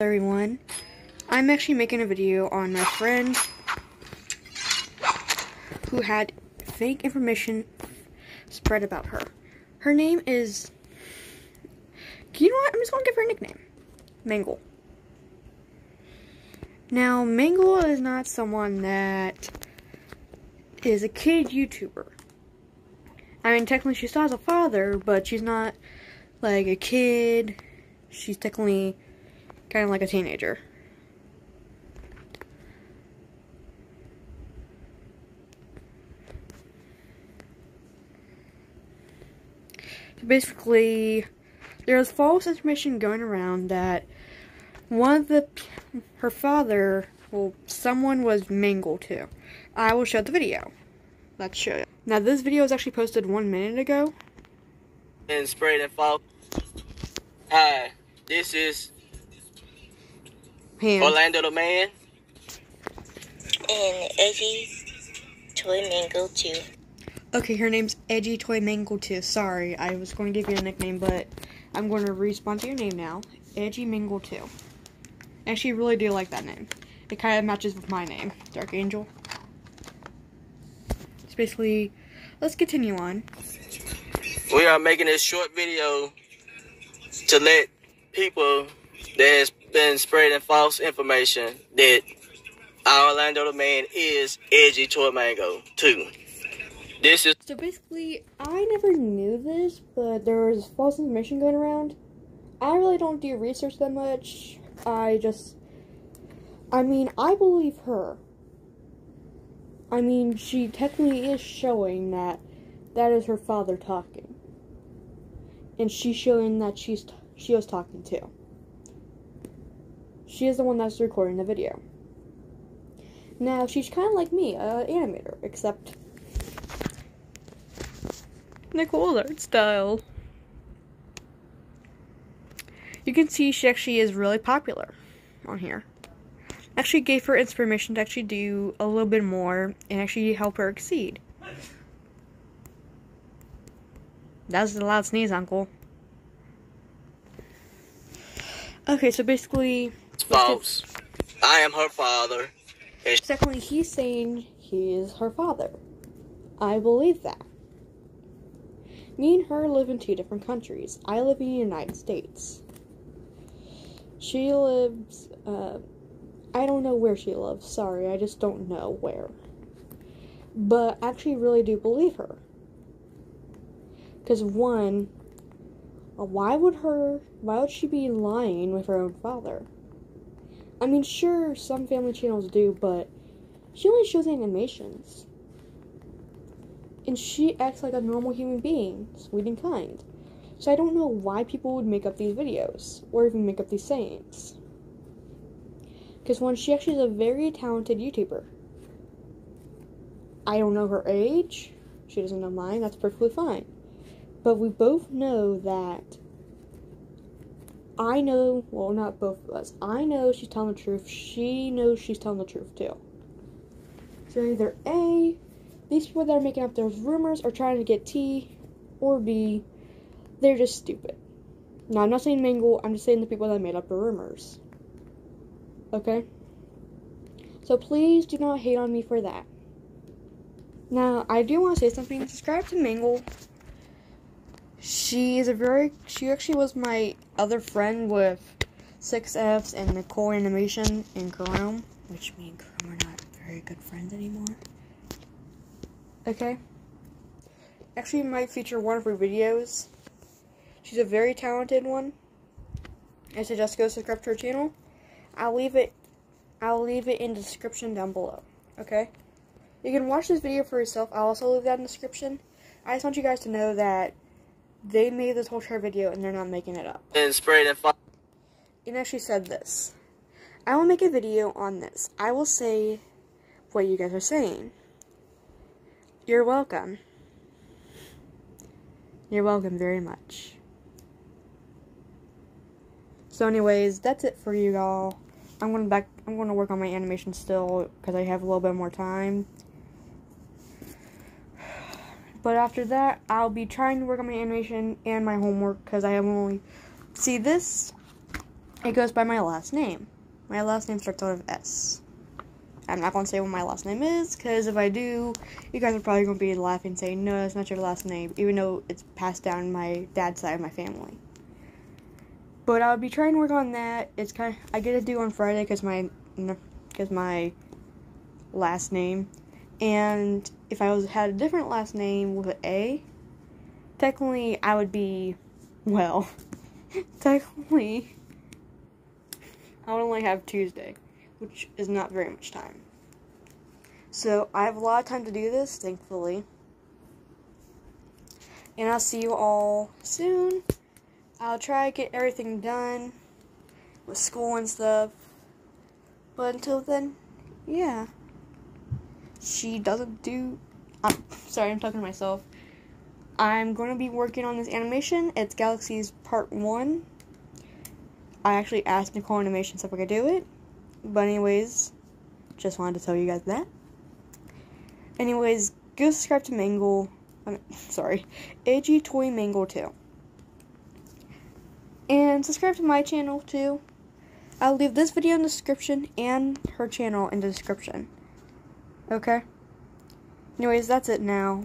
everyone. I'm actually making a video on my friend who had fake information spread about her. Her name is. You know what? I'm just gonna give her a nickname Mangle. Now, Mangle is not someone that is a kid YouTuber. I mean, technically, she still has a father, but she's not like a kid. She's technically kind of like a teenager. So Basically, there's false information going around that one of the her father, well, someone was mangled too. I will show the video. Let's show you. Now, this video was actually posted one minute ago. And sprayed and fall. Hi, this is Hand. Orlando the man. and Edgy Toy Mangle too. Okay, her name's Edgy Toy Mangle too. Sorry, I was going to give you a nickname, but I'm going to respond to your name now. Edgy Mangle too. Actually, really do like that name. It kind of matches with my name, Dark Angel. It's basically, let's continue on. We are making this short video to let people that's been spreading false information that our Orlando the man is edgy toy mangle too. This is So basically, I never knew this, but there was false information going around. I really don't do research that much. I just, I mean, I believe her. I mean, she technically is showing that that is her father talking, and she's showing that she's she was talking too. She is the one that's recording the video. Now she's kind of like me, an animator, except Nicole art style. You can see she actually is really popular on here. Actually gave her inspiration to actually do a little bit more and actually help her exceed. That was a loud sneeze, Uncle. Okay, so basically, false. I am her father. And secondly, he's saying he is her father. I believe that. Me and her live in two different countries. I live in the United States. She lives, uh, I don't know where she lives. Sorry, I just don't know where. But I actually really do believe her. Because, one, why would her, why would she be lying with her own father? I mean, sure, some family channels do, but she only shows animations. And she acts like a normal human being, sweet and kind. So I don't know why people would make up these videos, or even make up these sayings. Because one, she actually is a very talented YouTuber. I don't know her age, she doesn't know mine, that's perfectly fine. But we both know that I know, well, not both of us. I know she's telling the truth. She knows she's telling the truth too. So either A, these people that are making up those rumors are trying to get T, or B, they're just stupid. Now, I'm not saying Mangle, I'm just saying the people that made up the rumors. Okay? So please do not hate on me for that. Now, I do want to say something. Subscribe to Mangle. She is a very. She actually was my other friend with Six Fs and Nicole Animation and Karom, which me and Karom are not very good friends anymore. Okay. Actually, might feature one of her videos. She's a very talented one. I suggest go subscribe to her channel. I'll leave it. I'll leave it in the description down below. Okay. You can watch this video for yourself. I'll also leave that in the description. I just want you guys to know that they made this whole share video and they're not making it up. and sprayed and fall. It she said this. I will make a video on this. I will say what you guys are saying. You're welcome. You're welcome very much. So anyways, that's it for you all. I'm going back I'm going to work on my animation still cuz I have a little bit more time. But after that, I'll be trying to work on my animation and my homework because I have only. See, this it goes by my last name. My last name starts out of S. I'm not gonna say what my last name is, because if I do, you guys are probably gonna be laughing, saying, "No, it's not your last name," even though it's passed down my dad's side of my family. But I'll be trying to work on that. It's kind of I get to do on Friday because my because my last name, and if I was had a different last name with an A, technically I would be, well, technically I would only have Tuesday which is not very much time. So I have a lot of time to do this, thankfully. And I'll see you all soon. I'll try to get everything done with school and stuff. But until then, yeah. She doesn't do. I'm sorry, I'm talking to myself. I'm going to be working on this animation. It's Galaxies Part 1. I actually asked Nicole Animations if I could do it. But anyways, just wanted to tell you guys that. Anyways, go subscribe to Mangle. I'm sorry, Edgy Toy Mangle too. And subscribe to my channel too. I'll leave this video in the description and her channel in the description. Okay? Anyways, that's it now.